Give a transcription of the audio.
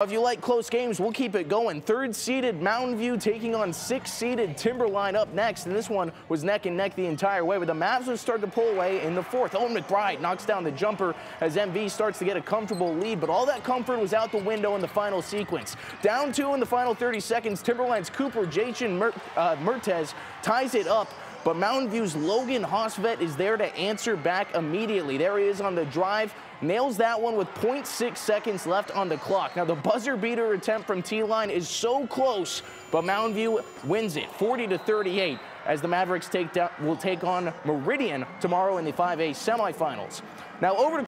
If you like close games, we'll keep it going. Third seeded Mountain View taking on six seeded Timberline up next. And this one was neck and neck the entire way, but the Mavs would start to pull away in the fourth. Owen McBride knocks down the jumper as MV starts to get a comfortable lead, but all that comfort was out the window in the final sequence. Down two in the final 30 seconds, Timberline's Cooper Jachin Mer uh, Mertez ties it up. But Mountain View's Logan Hosvet is there to answer back immediately. There he is on the drive, nails that one with 0.6 seconds left on the clock. Now, the buzzer beater attempt from T-Line is so close, but Mountain View wins it 40 to 38 as the Mavericks take down, will take on Meridian tomorrow in the 5A semifinals. Now, over to